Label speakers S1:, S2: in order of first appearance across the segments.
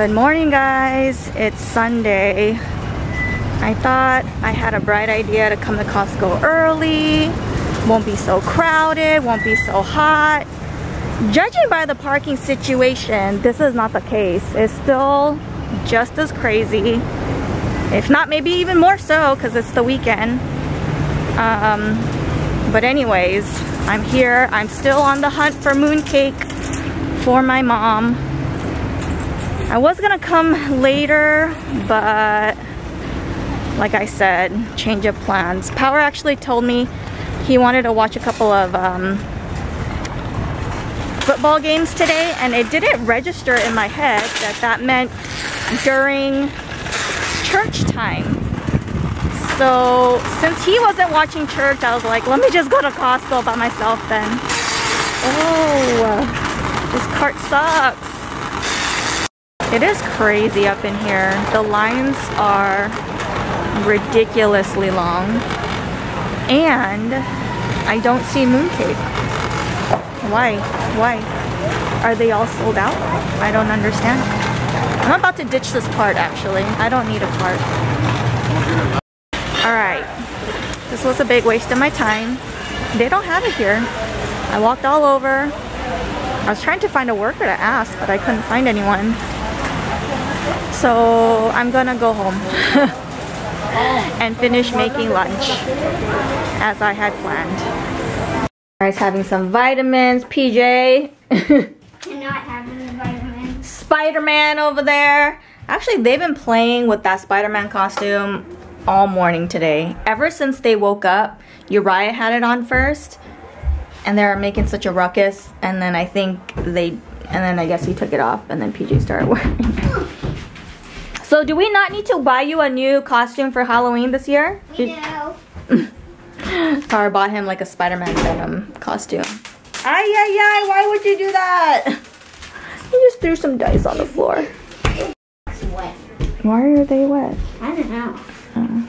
S1: Good morning guys, it's Sunday. I thought I had a bright idea to come to Costco early. Won't be so crowded, won't be so hot. Judging by the parking situation, this is not the case. It's still just as crazy. If not, maybe even more so because it's the weekend. Um, but anyways, I'm here. I'm still on the hunt for mooncake for my mom. I was gonna come later, but like I said, change of plans. Power actually told me he wanted to watch a couple of um, football games today and it didn't register in my head that that meant during church time. So since he wasn't watching church, I was like, let me just go to Costco by myself then. Oh, this cart sucks. It is crazy up in here. The lines are ridiculously long. And I don't see mooncake. Why? Why? Are they all sold out? I don't understand. I'm about to ditch this part actually. I don't need a part. Alright. This was a big waste of my time. They don't have it here. I walked all over. I was trying to find a worker to ask, but I couldn't find anyone. So I'm gonna go home and finish making lunch as I had planned. Guys having some vitamins. PJ.
S2: not having vitamins.
S1: Spider-Man over there. Actually, they've been playing with that Spider-Man costume all morning today. Ever since they woke up, Uriah had it on first. And they're making such a ruckus. And then I think they, and then I guess he took it off. And then PJ started wearing So do we not need to buy you a new costume for Halloween this year?
S2: We do.
S1: Power bought him like a Spider-Man Venom costume. Ay, ay, ay, why would you do that? He just threw some dice on the floor.
S2: It's wet.
S1: Why are they wet?
S2: I don't know.
S1: Oh.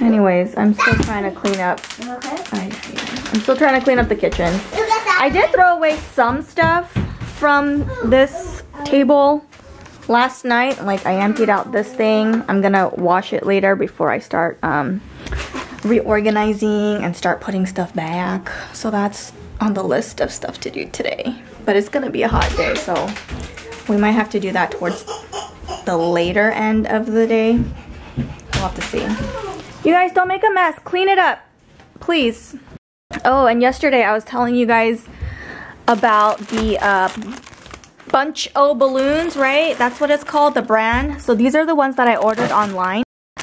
S1: Anyways, I'm still trying to clean up.
S2: Okay?
S1: I, I'm still trying to clean up the kitchen. I did throw away some stuff from this oh, oh, oh. table last night. Like I emptied out this thing. I'm gonna wash it later before I start um, reorganizing and start putting stuff back. So that's on the list of stuff to do today. But it's gonna be a hot day, so we might have to do that towards the later end of the day. We'll have to see. You guys don't make a mess. Clean it up, please. Oh, and yesterday I was telling you guys about the uh, Bunch O balloons, right? That's what it's called, the brand. So these are the ones that I ordered online.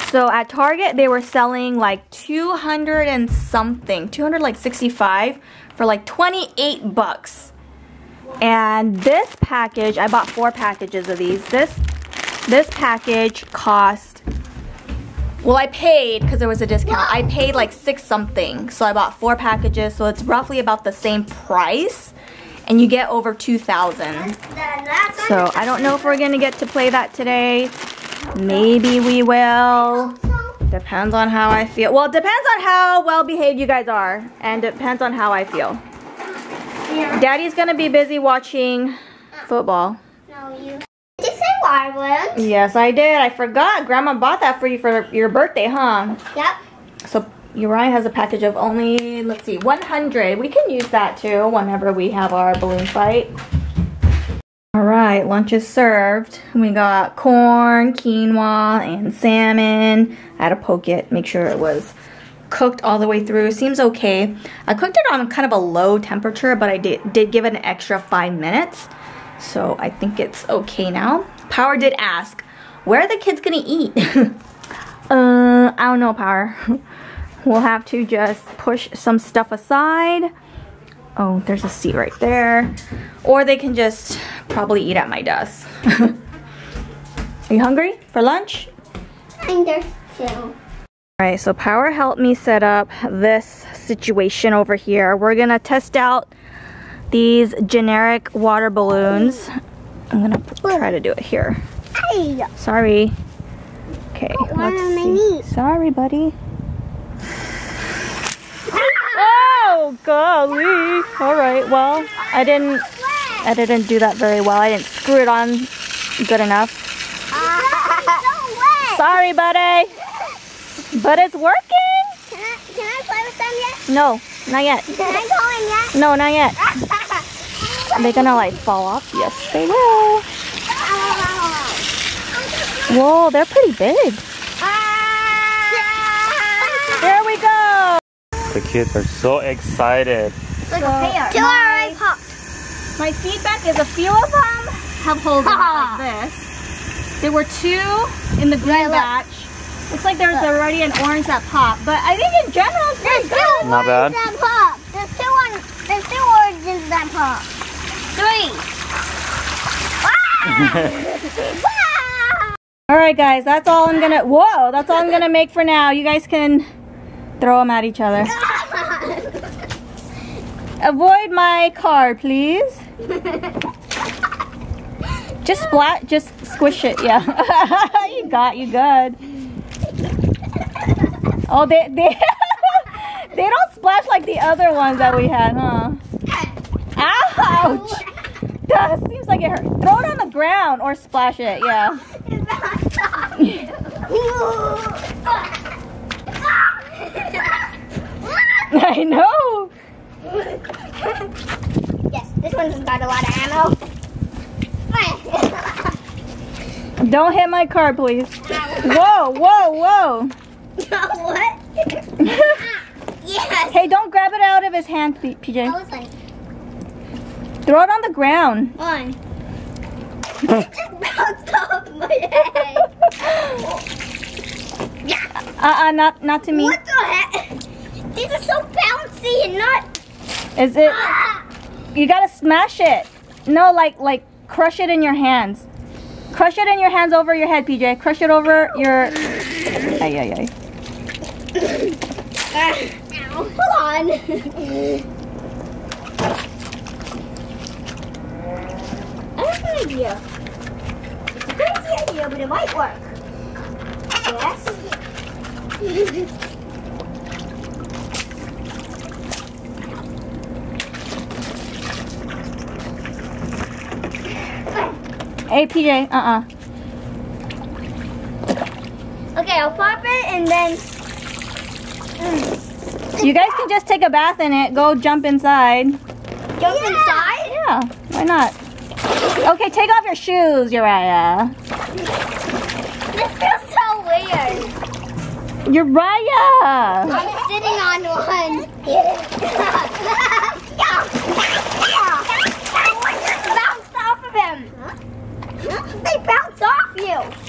S1: So at Target, they were selling like 200 and something, 200 like 65 for like 28 bucks. And this package, I bought four packages of these. This this package cost well, I paid because there was a discount. I paid like six something. So I bought four packages. So it's roughly about the same price. And you get over 2,000. So I don't know if we're going to get to play that today. Maybe we will. Depends on how I feel. Well, it depends on how well behaved you guys are. And depends on how I feel. Daddy's going to be busy watching football.
S2: No, you. Did you say water?
S1: Yes, I did. I forgot. Grandma bought that for you for your birthday, huh?
S2: Yep.
S1: So Uriah has a package of only, let's see, 100. We can use that too whenever we have our balloon fight. All right, lunch is served. We got corn, quinoa, and salmon. I had to poke it, make sure it was cooked all the way through. Seems okay. I cooked it on kind of a low temperature, but I did, did give it an extra five minutes. So I think it's okay now. Power did ask, where are the kids gonna eat? uh, I don't know, Power. we'll have to just push some stuff aside. Oh, there's a seat right there. Or they can just probably eat at my desk. Are you hungry for lunch?
S2: I'm thirsty.
S1: Alright, so Power helped me set up this situation over here. We're gonna test out these generic water balloons. I'm gonna try to do it here. Sorry. Okay, let's see. Sorry, buddy. Oh, golly. All right, well, I didn't, I didn't do that very well. I didn't screw it on good enough. Sorry, buddy. But it's working.
S2: Can I, can I play with them yet?
S1: No, not yet.
S2: Can I go in yet?
S1: No, not yet. Are they gonna like fall off? Yes, they will. Whoa, they're pretty big. There we go.
S3: The kids are so excited.
S2: It's like a pear. Two are already popped.
S1: My feedback is a few of them have holes in it like this. There were two in the green batch. Looks like there's already an orange that popped, but I think in general it's pretty good.
S3: Not bad.
S2: That pop. There's two on. There's two origins that pop. Three. Wow!
S1: All right, guys, that's all I'm gonna. Whoa, that's all I'm gonna make for now. You guys can throw them at each other. Avoid my car, please. Just splat, just squish it. Yeah, you got you good. Oh, they they they don't splash like the other ones that we had, huh? Ouch! That seems like it hurt. Throw it on the ground or splash it. Yeah. I know.
S2: Yes, this one's got a lot of ammo.
S1: Don't hit my car, please. Whoa, whoa, whoa.
S2: what? yes.
S1: Hey, don't grab it out of his hand, PJ.
S2: was like,
S1: Throw it on the ground.
S2: one. Just bounced off my head. yeah.
S1: Uh-uh, not not to me.
S2: What the heck? These are so bouncy.
S1: Is it? You gotta smash it. No, like like crush it in your hands. Crush it in your hands over your head, PJ. Crush it over your. Ay ay ay.
S2: Ow. Hold on. I have an idea. It's a crazy idea, but it might work. Yes?
S1: Hey PJ. Uh uh.
S2: okay, I'll pop it and then.
S1: You guys can just take a bath in it. Go jump inside.
S2: Jump inside?
S1: Yeah. Why not? Okay, take off your shoes, Uriah.
S2: This feels so weird.
S1: Uriah.
S2: I'm sitting on one. Bounced off of him. They bounce off you.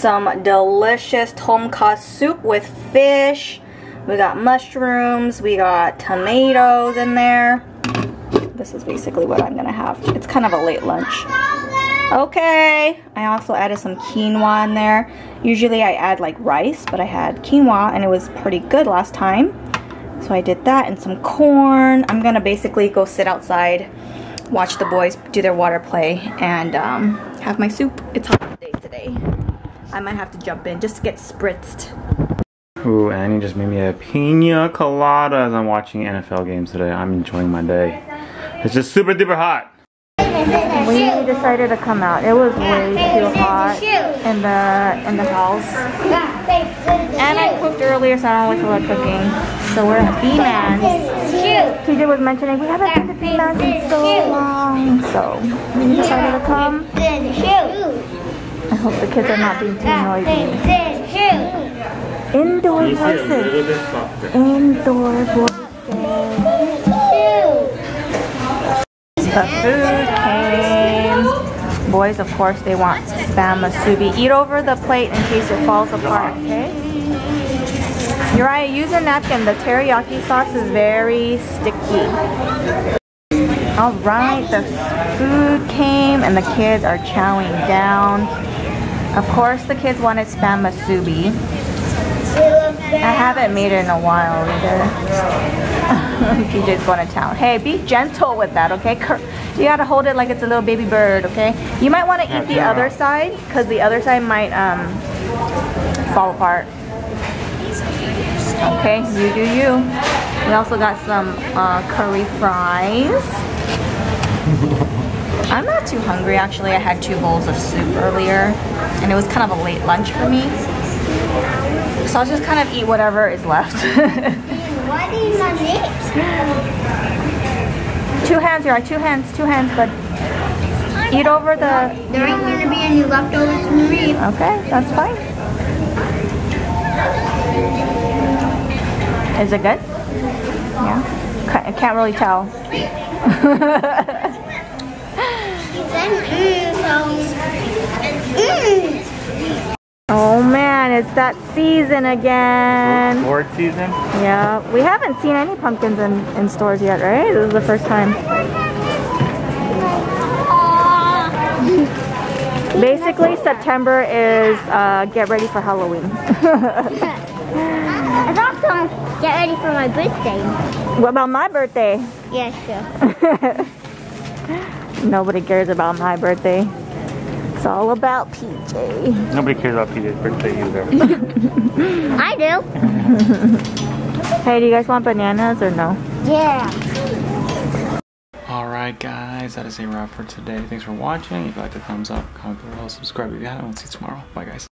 S1: Some delicious tom kha soup with fish. We got mushrooms, we got tomatoes in there. This is basically what I'm gonna have. It's kind of a late lunch. Okay, I also added some quinoa in there. Usually I add like rice, but I had quinoa and it was pretty good last time. So I did that and some corn. I'm gonna basically go sit outside, watch the boys do their water play, and um, have my soup. It's hot day today. I might have to jump in just to get spritzed.
S3: Ooh, Annie just made me a pina colada as I'm watching NFL games today. I'm enjoying my day. It's just super duper hot.
S1: We decided to come out. It was way too hot in the in the house. And I cooked earlier, so I don't really feel like cooking. So we're at B-Man's. TJ was mentioning we haven't been to Pimas in so long, so we decided to come. I hope the kids are not being too noisy. Indoor voices.
S3: bit.
S1: Indoor voices. The food came. Boys, of course, they want spam musubi. Eat over the plate in case it falls apart, okay? Uriah, use a napkin. The teriyaki sauce is very sticky. All right, the food came and the kids are chowing down. Of course, the kids wanted spam musubi. I haven't made it in a while either. PJ's going to town. Hey, be gentle with that, okay? You gotta hold it like it's a little baby bird, okay? You might want to eat the other side because the other side might um, fall apart. Okay, you do you. We also got some uh, curry fries. I'm not too hungry actually. I had two bowls of soup earlier and it was kind of a late lunch for me. So I'll just kind of eat whatever is left.
S2: Do you not eat?
S1: two hands here, two hands, two hands, but eat over the.
S2: There ain't gonna be any leftovers from me.
S1: Okay, that's fine. Is it good? Yeah. I can't really tell. oh man, it's that season again.
S3: Lord season.
S1: Yeah, we haven't seen any pumpkins in, in stores yet, right? This is the first time. Basically, September is uh, get ready for Halloween.
S2: It's also get ready for my birthday.
S1: what about my birthday?
S2: Yeah, sure.
S1: Nobody cares about my birthday. It's all about PJ.
S3: Nobody cares about PJ's birthday either.
S2: I do.
S1: Hey, do you guys want bananas or no?
S2: Yeah.
S3: Alright guys, that is a wrap for today. Thanks for watching. If you like the thumbs up, comment below, subscribe if you haven't. We'll see you tomorrow. Bye guys.